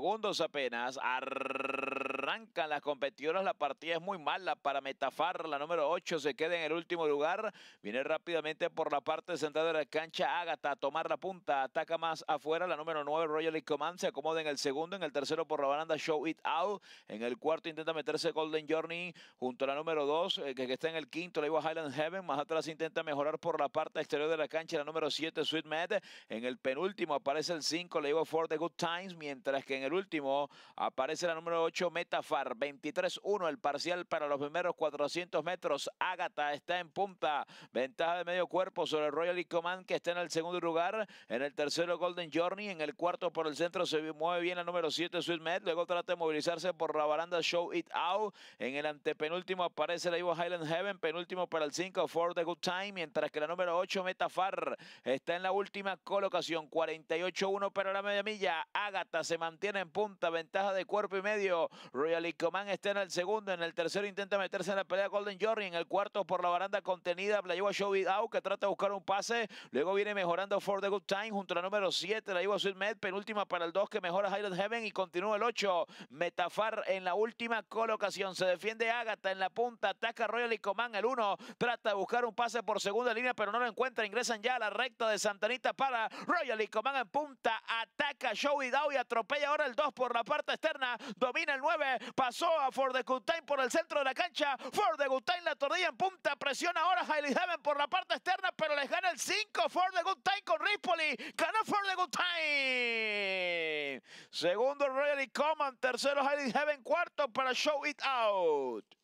segundos apenas. Arrancan las competidoras. La partida es muy mala para Metafar. La número 8 se queda en el último lugar. Viene rápidamente por la parte central de la cancha. Ágata a tomar la punta. Ataca más afuera. La número 9, Royal Command, se acomoda en el segundo. En el tercero por la baranda, Show It Out. En el cuarto intenta meterse Golden Journey junto a la número 2, eh, que, está en el quinto. Le iba Highland Heaven. Más atrás intenta mejorar por la parte exterior de la cancha. La número 7, Sweet Med. En el penúltimo aparece el 5. Le iba For the Good Times. Mientras que en el último aparece la número 8, Metafar. 23-1 el parcial para los primeros 400 metros. Ágata está en punta. Ventaja de medio cuerpo sobre Royal Command que está en el segundo lugar. En el tercero Golden Journey. En el cuarto por el centro se mueve bien la número 7 Sweet Med. Luego trata de movilizarse por la baranda Show It Out. En el antepenúltimo aparece la Ivo Highland Heaven. Penúltimo para el 5 For the Good Time. Mientras que la número 8 Metafar está en la última colocación. 48-1 para la media milla. Ágata se mantiene en punta. Ventaja de cuerpo y medio. Royal Command está en el segundo. En el tercero intenta meterse en la pelea Golden Journey. En el cuarto por la baranda contenida. La lleva Show It Out que trata de buscar un pase. Luego viene mejorando For the Good Time junto a la número 7. La lleva Sweet Med. Penúltima para el 2 que mejora Highland Heaven. Y continúa el 8. Metafar en la última colocación. Se defiende Ágata en la punta. Ataca Royal Command. El 1 trata de buscar un pase por segunda línea, pero no lo encuentra. Ingresan ya a la recta de Santanita para Royal Command en punta. Ataca Joey Dow y atropella ahora el 2 por la parte externa. Domina el 9. Pasó a For the Good Time por el centro de la cancha. For the Good Time la tordilla en punta. Presiona ahora Hailey Heaven por la parte externa, pero les gana el 5. For the Good Time con Rispoli. Ganó For the Good Time. Segundo Royal Command. Tercero Hailey Heaven. Cuarto para Show It Out.